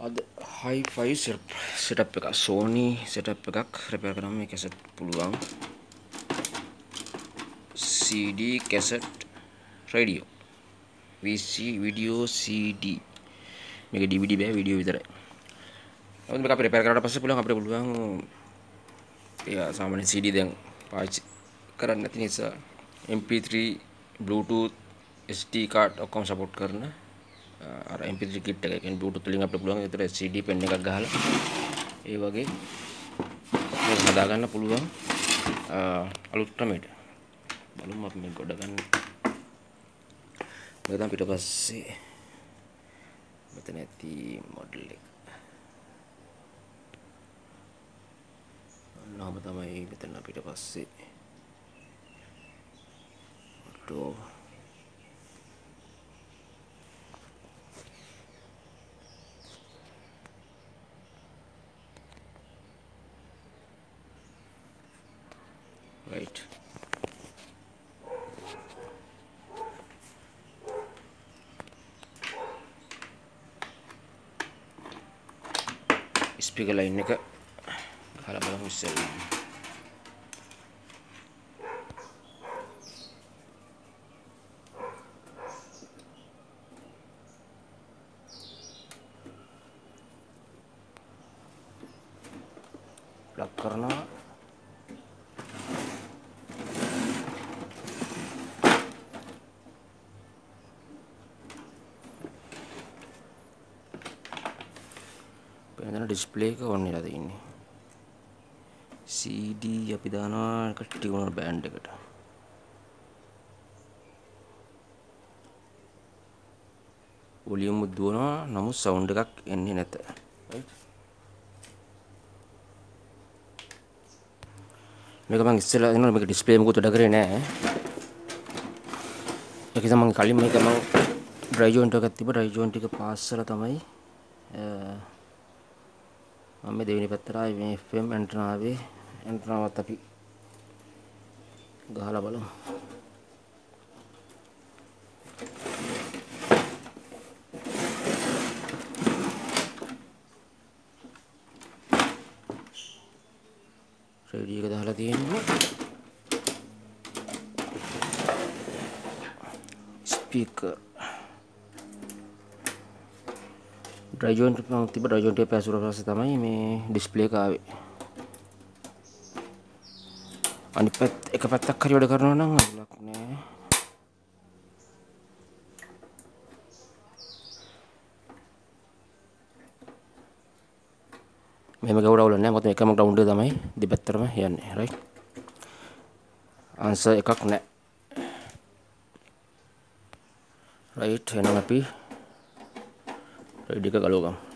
අද hi fi setup එක Sony setup එකක් රෙපෙර් කරන්න මේ කැසට් පුළුවන්. CD cassette radio VC video CD මේක DVD බෑ වීඩියෝ විතරයි. ඔන්න මේක අපි රෙපෙර් කරලා පස්සේ පුළුවන් අපිට පුළුවන් එයා සාමාන්‍ය CD දැන් පාවිච්චි කරන්න නැති නිසා MP3 Bluetooth SD card ඔක්කොම සපෝට් කරන අර MP3 kit එක කියන්නේ Bluetooth වලින් අපිට පුළුවන් ඒතර CD pen එකක් ගහලා ඒ වගේ මේක හදාගන්න පුළුවන්. අලුත් ක්‍රමයකට බලමු අපි මේක ගොඩ ගන්න. මේක තමයි පිටපස්සේ මෙතන ඇති මොඩල් එක. ඔන්නම තමයි මෙතන අපිට පස්සේ ඔටෝ right. ස්පීකර් ලයින් එක ගහලා බලමු ඉස්සෙල්ලා. ප්ලග් කරනවා. පෙනෙන ඩිස්ප්ලේ එක ඔන් වෙලා තියෙන්නේ? CD අපි දානවා එක ටියුනර් බෑන්ඩ් එකට. වොලියුම් දුවනවා නමුත් සවුන්ඩ් එකක් එන්නේ නැත. මේක මම ඉස්සෙල්ලා දෙනවා මේක ඩිස්ප්ලේ මොකුත් වැඩ කරේ නැහැ ඒක තමයි මම කලින් මේක මම ඩ්‍රයි ජොයින්ට් එකක් තිබ්බ ඩ්‍රයි ජොයින්ට් එක පාස් කරලා තමයි. මම මේ දෙවෙනි පැත්තට ආවේ මේ FM ඇන්ටනාවේ. ඇන්ටනාවත් අපි ගහලා බලමු රේඩියෝ එක දාලා තියෙනවා ස්පීකර් ඩ්‍රයි ජොයින්ට් මම තිබ්බ ඩ්‍රයි ජොයින්ට් එක පැසුර පස්සේ තමයි මේ ඩිස්ප්ලේ එක ආවේ අනිත් පැත්ත එක පැත්තක් හරි වැඩ කරනවා නම් අලුලක් නෑ මෙහෙම ගවුඩ අවුල නෑ මොකද එකම ග්‍රවුන්ඩ් එක තමයි දෙපැත්තටම යන්නේ රයිට් ආන්සර් එකක් නෑ රයිට් එහෙනම් අපි රෙඩි එක ගලවගමු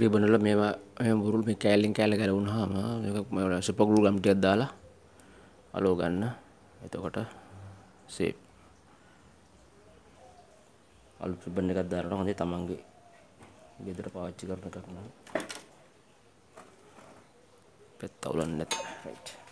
රිබනල මේවා මේ බුරුල් මේ කෑල්ලෙන් කෑල්ල ගැලවුණාම මේක සුපර් ග්ලූ ගම් ටිකක් දාලා අලෝ ගන්න. එතකොට සේප්. අලුත් රිබන් එකක් දාලා හොඳේ තමන්ගේ ගෙදර පාවිච්චි කරන එකක් නම් පැත්ත අවුලන්නේ නැත රයිට්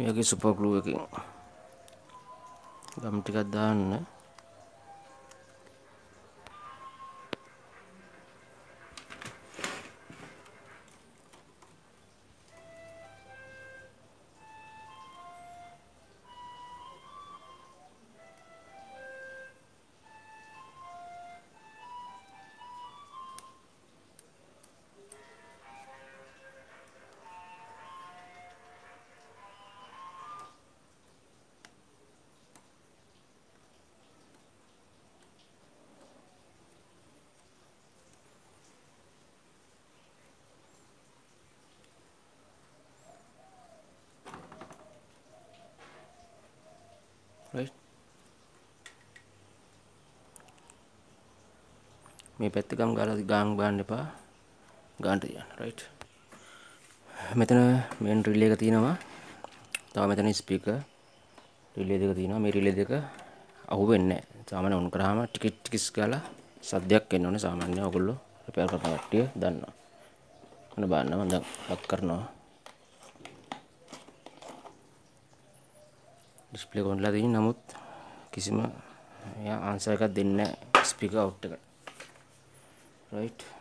මේ වගේ සුපර් ග්ලූ එකකින් ගම් ටිකක් දාන්න. Right? මේ පැත්ත ගම් ගාලා ගාන් බාන්න එපා. ගාන්ට තියන්න right? මෙතන මේන් රිලේ එක තියෙනවා. තව මෙතන ස්පීකර් රිලේ දෙක තියෙනවා. මේ රිලේ දෙක අහුවෙන්නේ නැහැ. සාමාන්‍ය ඔන් කරාම ටිකිට් ටිකිස් ගාලා සද්දයක් එන්න ඕනේ. සාමාන්‍ය ඔයගොල්ලෝ රිපෙයාර් කරන කට්ටිය දන්නවා. මොන බාන්න මම දැන් ලක් කරනවා. ඩිස්ප්ලේ කොන්ලා තියෙන නමුත් කිසිම එයා ආන්සර් එකක් දෙන්නේ නැහැ ස්පීකර් අවුට් එකට right.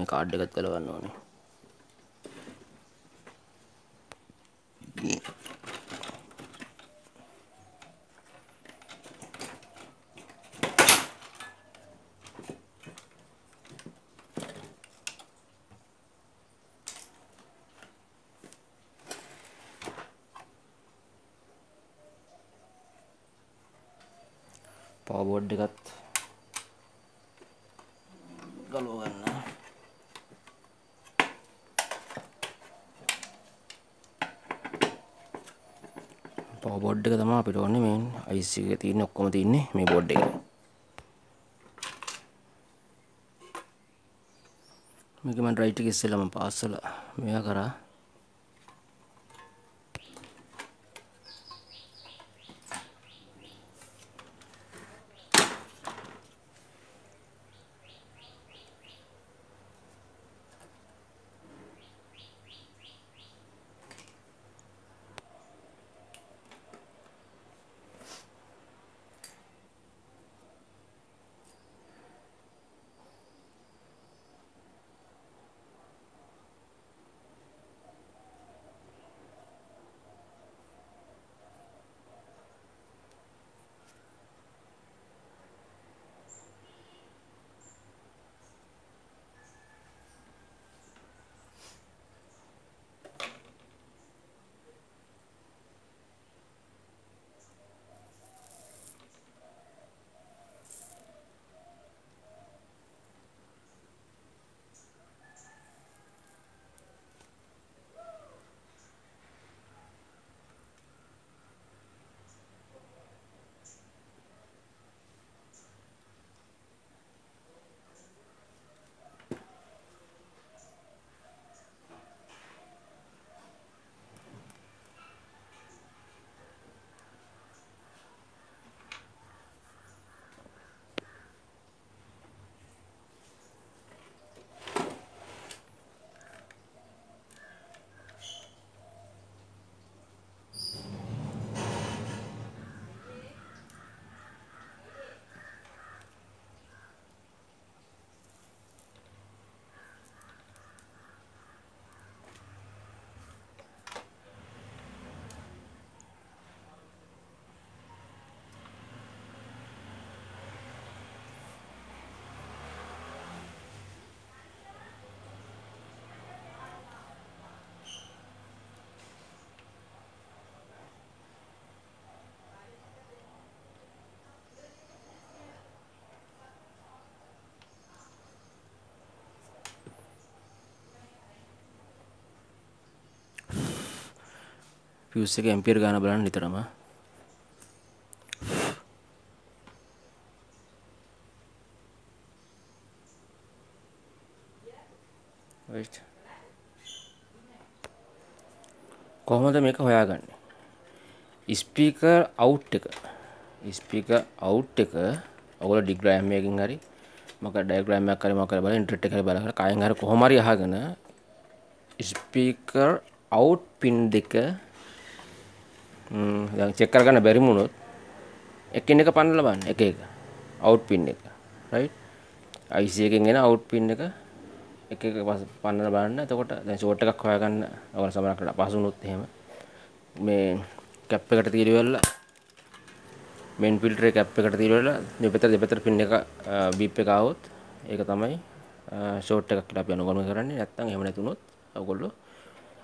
මේ කාඩ් එකත් ගලවන්න ඕනේ. පවර් බෝඩ් එකත් බෝඩ් එක තමයි අපිට ඕනේ මේ IC එකේ තියෙන ඔක්කොම තියෙන්නේ මේ බෝඩ් එකේ. මේක මම රයිට් එක ඉස්සෙල්ලාම පාස් වල මේවා කරා. ෆියුස් එක ඇම්පියර් ගාන බලන්න නිතරම. කොහොමද මේක හොයාගන්නේ? ස්පීකර් අවුට් එක. ස්පීකර් අවුට් එක. ඔයගොල්ලෝ ඩිග්‍රෑම් එකකින් හරි මොකක් ඩයග්‍රෑම් එකක් හරි මොකක් හරි බලලා ඉන්ටර්නෙට් එකේ බලලා කයෙන් හරි කොහොම හරි අහගෙන ස්පීකර් අවුට් පින් දෙක දැන් චෙක් කරගන්න බැරි වුණොත් එකින් එක පන්නලා බලන්න එක එක. අවුට් පින් එක. රයිට් IC එකෙන් එන අවුට් පින් එක එක එක පන්නලා බලන්න එතකොට දැන් ෂෝට් එකක් හොයාගන්න. ඔයාලා සමහරකට අපහසු වුණොත් එහෙම. මේ කැප් එකට තියලා මෙන් ෆිල්ටර් එක කැප් එකට තියලා දෙපැත්ත දෙපැත්තට පින් එක බීප් එක ආවොත් ඒක තමයි ෂෝට් එකක් කියලා අපි අනුගමනය කරන්නේ. නැත්නම් එහෙම නැතුනොත් ඔයගොල්ලෝ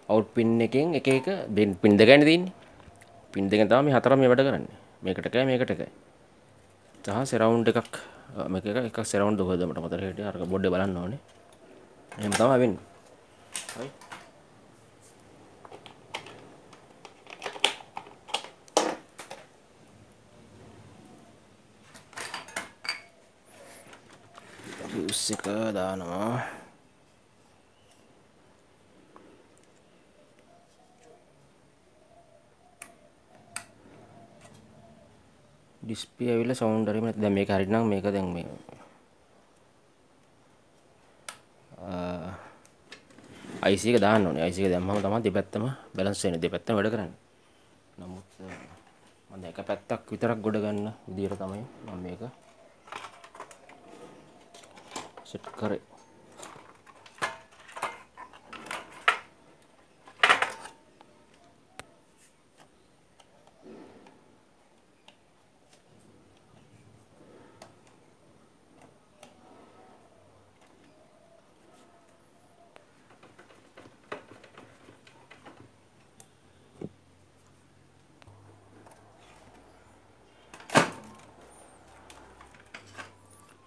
අවුට් පින් එකෙන් එක එක පින් දෙකයිනේ තියෙන්නේ පින් දෙකෙන් තමයි මේ හතරම මේ වැඩ කරන්නේ. මේකට එකයි මේකට එකයි. සහ සරවුන්ඩ් එකක් මේක එක එකක් සරවුන්ඩ් දුකද මට මතක හිටියා. අර බෝඩ් එක බලන්න ඕනේ. එහෙම තමයි වෙන්නේ. හරි. ෆියුස් එක දානවා. ඩිස්ප්ලේ ඇවිල්ලා සවුන්ඩ් හරිම නැත්නම් මේක හරිනම් මේක දැන් මේ IC එක දාන්න ඕනේ. IC එක දැම්මම තමයි දෙපැත්තම බැලන්ස් වෙන්නේ. දෙපැත්තම වැඩ කරන්නේ. නමුත් මම දැන් එක පැත්තක් විතරක් ගොඩ ගන්න විදියට තමයි මම මේක සෙට් කරේ.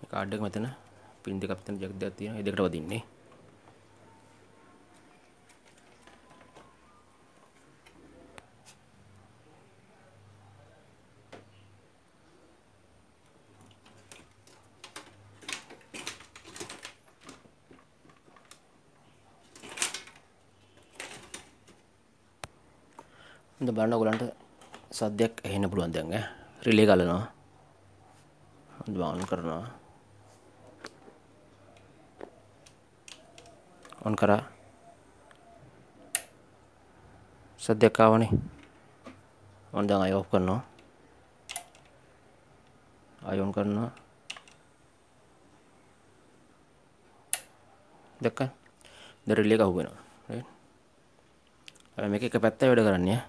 කාඩ් එක මෙතන? පින් දෙකක් මෙතන ජැක් දෙකක් තියෙනවා. ඒ දෙකට වදින්නේ. හොඳ බලන්න ඔයගලන්ට සද්දයක් ඇහෙන්න පුළුවන් දැන් ඈ. රිලේ ගලනවා. හොඳ ඔන් කරනවා. ඔන් කරා. සද්දයක් ආවනේ. ඔන් දැන් අය ඔෆ් කරනවා. ආය ඔන් කරනවා. දැක්කද දැන් රිලේ එක අහුවෙනවා. රයිට් හැබැයි මේක එක පැත්තයි වැඩ කරන්නේ.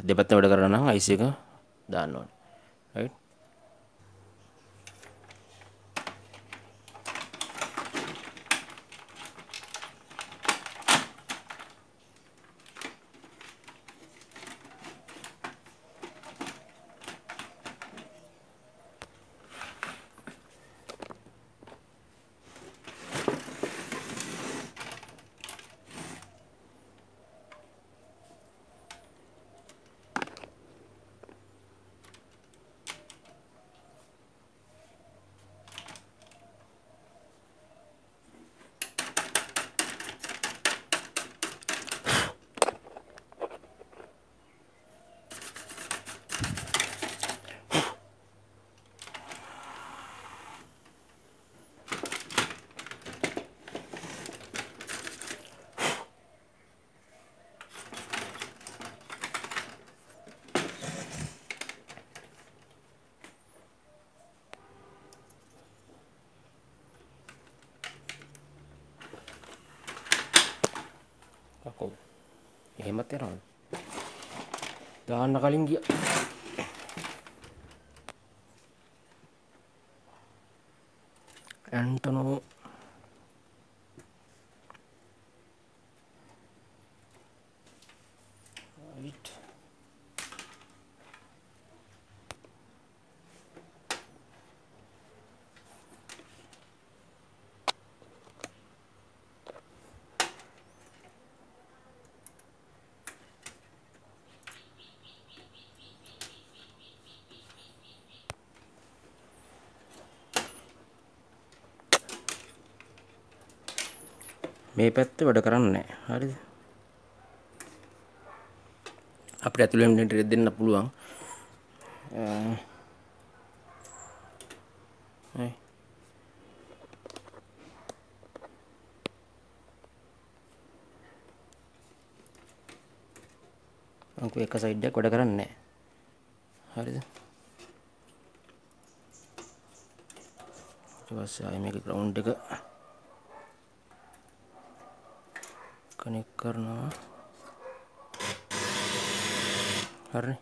දෙපැත්ත වැඩ කරනවා නම් IC එක දාන්න ඕනේ රයිට් අකෝ එහෙමත් යනවා දාන්න කලින් ගිය ඇන්ටනෝ right මේ පැත්ත වැඩ කරන්නේ හරිද? අපිට ඇතුළෙන් දෙන්න පුළුවන්. අංකු එක සයිඩ් එකක් වැඩ කරන්නේ හරිද? ඊට පස්සේ ආයෙ මේක ග්‍රවුන්ඩ් එක connect karna har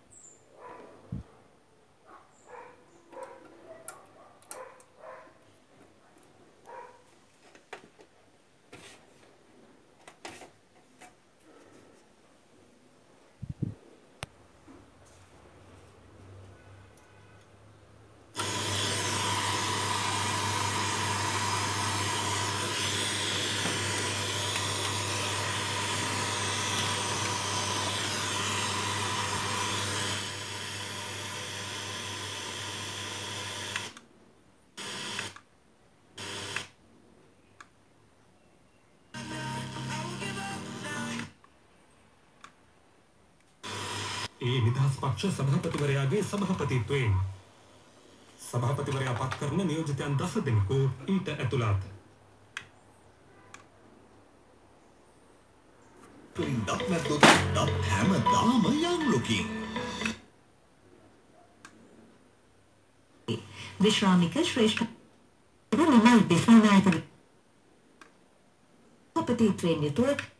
ඒ නිදහස් පක්ෂ සභාපතිවරයාගේ සභාපතිත්වයෙන් සභාපතිවරයා පත් කරන නියෝජිතයන් දස දෙනෙකු ඊට ඇතුළත්. දත් නැත්තුත් දත් හැමදාම young looking. විශ්‍රාමික ශ්‍රේෂ්ඨ රමල් දිසානායක අපතීත්වයෙන් යුතුව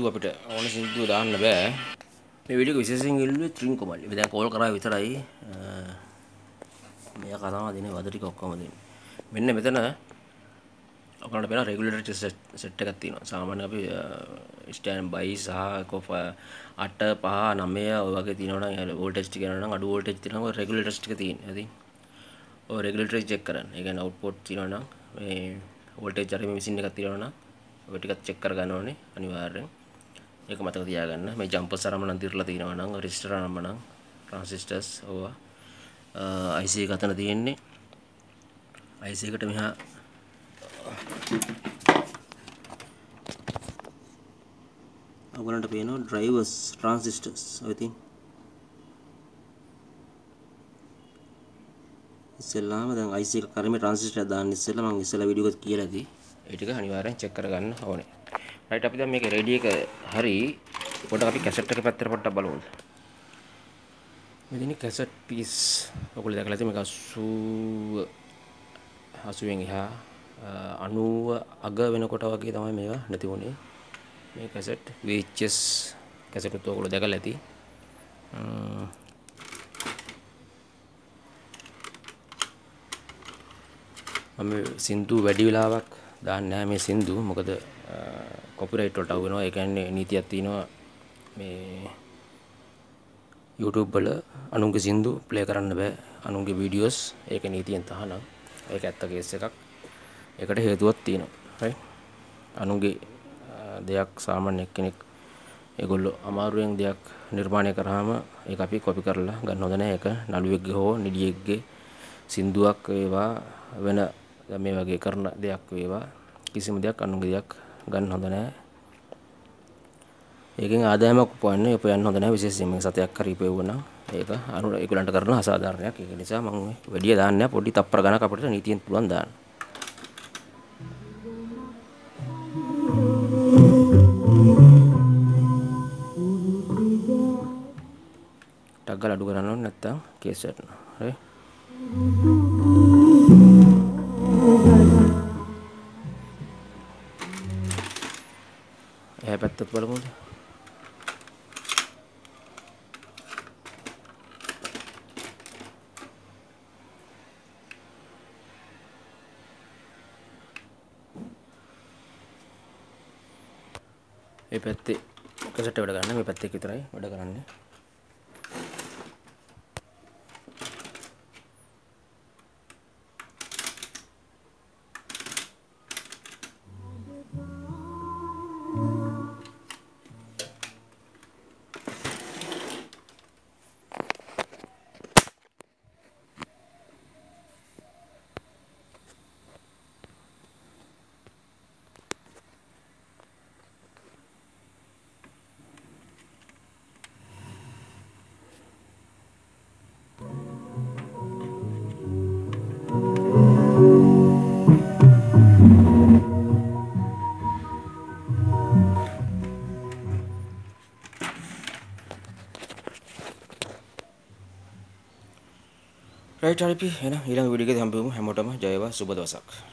අර සින්දු අපිට ඕන සින්දුව දාන්න බෑ මේ විඩියෝ එක විශේෂයෙන් ඉල්ලුවේ ත්‍රින් කොමල්ලි. අපි දැන් කෝල් කරා විතරයි. මෙයා කතාව දෙන්නේ වද ටික ඔක්කොම දෙන්නේ. මෙන්න මෙතන ඔයගලන්ට පේන රෙගුලේටර් සෙට් එකක් තියෙනවා. සාමාන්‍ය අපි ස්ටෑන්ඩ් බයි සහ කොෆ 8 5 9 ඔය වගේ තියෙනවා නම් වෝල්ටේජ් ටික යනවා නම් අඩු වෝල්ටේජ් තියෙනවා ඔය රෙගුලේටර්ස් ටික තියෙනවා. ඉතින් ඔය රෙගුලේටර් චෙක් කරන්න. ඒ කියන්නේ අවුට්පුට් තියෙනවා නම් මේ වෝල්ටේජ් අර මේ මැෂින් එකක් තියෙනවා නම් ඔය ටිකත් චෙක් කරගන්න ඕනේ අනිවාර්යෙන්. ඒක මතක තියාගන්න. මේ ජම්පර්ස් අරම නම් දිරලා තියෙනවා නම් රෙජිස්ටර් අරම නම් ට්‍රාන්සිස්ටර්ස් ඕවා IC එක අතන තියෙන්නේ. IC එකට මෙහා ඔයගලන්ට පේනවා ඩ්‍රයිවර්ස් ට්‍රාන්සිස්ටර්ස් ඔය තියෙන ඉස්සෙල්ලාම දැන් IC එක කරේ ට්‍රාන්සිස්ටර් දාන්න ඉස්සෙල්ලා මම ඉස්සෙල්ලා වීඩියෝ එකක් කියලා දී ඒ ටික අනිවාර්යෙන් චෙක් කරගන්න ඕනේ රයිට් අපි දැන් මේක රෙඩි එක හරි පොඩ්ඩක් අපි කැසට් එක පැත්තට පොඩ්ඩක් බලමු. මෙතන කැසට් පීස් ඔයගොල්ලෝ දැකලා තියෙන මේක 80 80 එහා 90 අග වෙනකොට වගේ තමයි මේවා නැති වුණේ මේ කැසට් VHS කැසට් උත් ඔයගොල්ලෝ දැකලා ඇති. මම සින්දු වැඩි වෙලාවක් දාන්නේ නැහැ මේ සින්දු. මොකද කොපිරයිට් වලට අහු වෙනවා ඒ කියන්නේ නීතියක් තියෙනවා මේ YouTube වල අනුන්ගේ සින්දු ප්ලේ කරන්න බෑ. අනුන්ගේ වීඩියෝස් ඒක නීතියෙන් තහනම්. ඒක ඇත්ත කේස් එකක්. ඒකට හේතුවක් තියෙනවා. right අනුන්ගේ දෙයක් සාමාන්‍ය කෙනෙක් ඒගොල්ලෝ අමාරුවෙන් දෙයක් නිර්මාණය කරාම ඒක අපි කොපි කරලා ගන්න හොඳ නැහැ ඒක නළුවෙක්ගේ හෝ නිඩියෙක්ගේ සින්දුවක් වේවා වෙන මේ වගේ කරන දෙයක් වේවා. කිසිම දෙයක් අනුන්ගේ දෙයක් ගන්න හොඳ නැහැ ඒකෙන් ආදායමක් උපයන්න උපයන්න හොඳ නැහැ විශේෂයෙන් මේ සතයක් හරි ඉපෙවුවා නම් ඒක අනු ඒගොල්ලන්ට කරන අසාධාරණයක්. ඒක නිසා මම වැඩි දාන්නේ නැහැ පොඩි තප්පර ගණක් අපිට නීතියෙන් පුළුවන් දාන්න. ටක් ගාලා අඩු කරන්න ඕනේ නැත්තම් කේස් වැටෙනවා. හරි? පැත්තත් බලමුද ඒ පැත්තේ කැසට් වැඩ ගන්න මේ පැත්තේ විතරයි වැඩ කරන්නේ රයිට් හරි අපි එහෙනම් ඊළඟ වීඩියෝ එකේදී හම්බෙමු හැමෝටම ජය වේවා සුබ දවසක්.